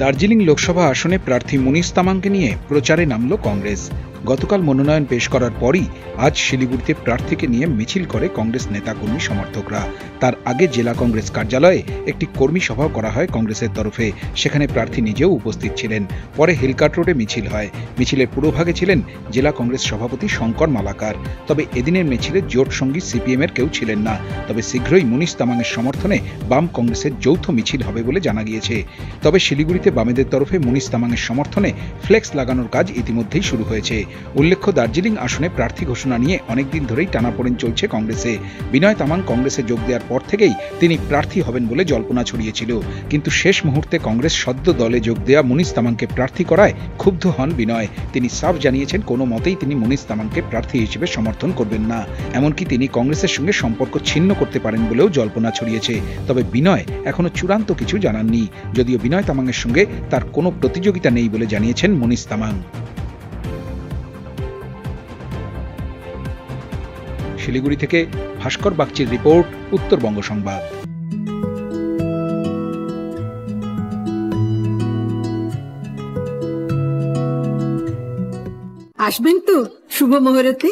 দার্জিলিং লোকসভা আসনে প্রার্থী মুনিস তামাংকে নিয়ে প্রচারে নামল কংগ্রেস। গতকাল মনোনয়ন পেশ করার পরই আজ শিলিগুড়িতে প্রার্থীকে নিয়ে মিছিল করে কংগ্রেস নেতাকর্মী, সমর্থকরা। তার আগে জেলা কংগ্রেস কার্যালয়ে একটি কর্মী সভা করা হয় কংগ্রেসের তরফে। সেখানে প্রার্থী নিজেও উপস্থিত ছিলেন। পরে হিলকাট রোডে মিছিল হয়। মিছিলের পুরোভাগে ছিলেন জেলা কংগ্রেস সভাপতি শঙ্কর মালাকার। তবে এদিনের মিছিলে জোট সঙ্গী সিপিএম এর কেউ ছিলেন না। তবে শীঘ্রই মুনিস তামাংয়ের সমর্থনে বাম কংগ্রেসের যৌথ মিছিল হবে বলে জানা গিয়েছে। তবে শিলিগুড়িতে বামেদের তরফে মুনিস তামাংয়ের সমর্থনে ফ্লেক্স লাগানোর কাজ ইতিমধ্যেই শুরু হয়েছে। উল্লেখ্য, দার্জিলিং আসনে প্রার্থী ঘোষণা নিয়ে অনেকদিন ধরেই টানাপোড়েন চলছে কংগ্রেসে। বিনয় তামাং কংগ্রেসে যোগ দেওয়ার পর থেকেই তিনি প্রার্থী হবেন বলে জল্পনা ছড়িয়েছিল। কিন্তু শেষ মুহূর্তে কংগ্রেস সদ্য দলে যোগ দেওয়া মুনিস তামাংকে প্রার্থী করায় ক্ষুব্ধ হন বিনয়। তিনি সাফ জানিয়েছেন, কোনো মতেই তিনি মুনিস তামাংকে প্রার্থী হিসেবে সমর্থন করবেন না। এমনকি তিনি কংগ্রেসের সঙ্গে সম্পর্ক ছিন্ন করতে পারেন বলেও জল্পনা ছড়িয়েছে। তবে বিনয় এখনও চূড়ান্ত কিছু জানাননি। যদিও বিনয় তামাংয়ের সঙ্গে তার কোনো প্রতিযোগিতা নেই বলে জানিয়েছেন মুনিস তামাং। শিলিগুড়ি থেকে ভাস্কর বাগচির রিপোর্ট উত্তরবঙ্গ সংবাদ। আসবেন তো শুভ মুহূর্তে।